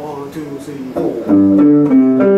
哦，就是以后。